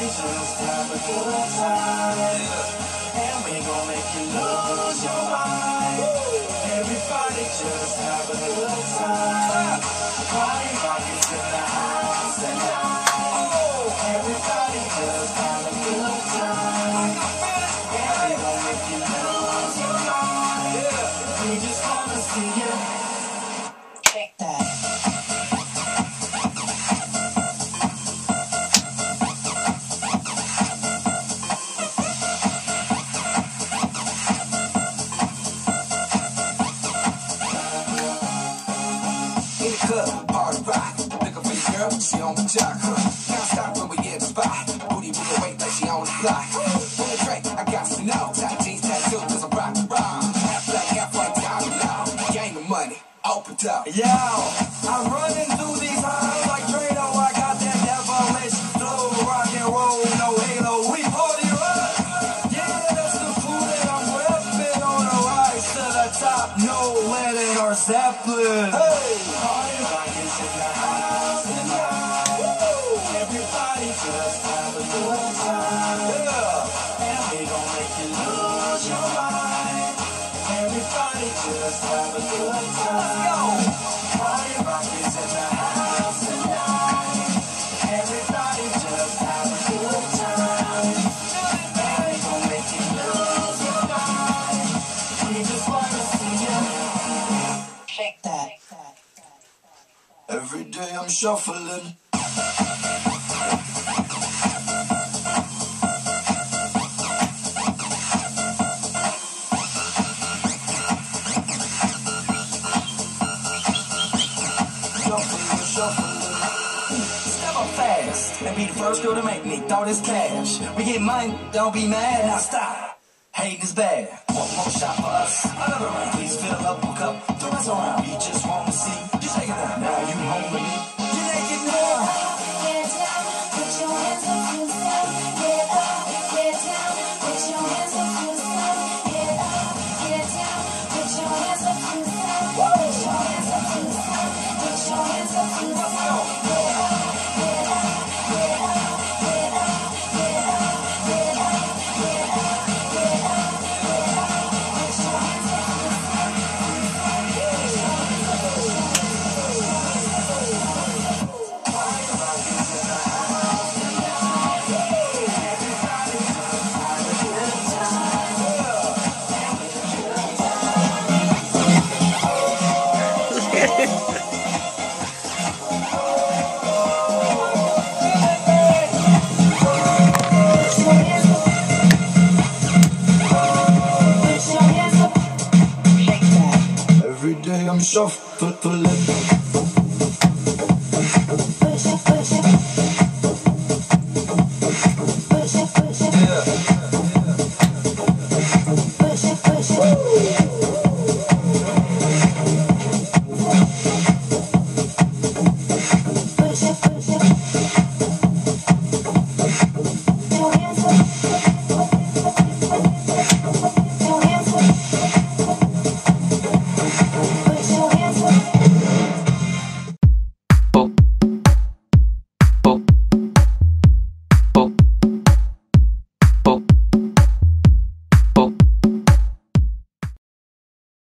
Everybody just have a good time. And we gon' make you lose your mind. Everybody just have a good time. Party rock in the house tonight. Everybody just have a good time. And we gon' make you lose your mind. We just wanna see you. In club, party rock. Looking for your girl, she on the jock. Huh? Now stop when we get the spot. Booty moving weight like she on the block. On the drink, I got to know. Tight jeans, cause I'm rock and roll. Half black, half white, down low. Gang of money, open up. Yo, I'm running through Zeppelin. Hey, Every day I'm shuffling. And be the first girl to make me throw this cash. We get money, don't be mad, now stop. Hating is bad. One more shot for us. Another round. Please fill up a cup. Throw us around. We just wanna see you shake it Thank you. I'm shuffling.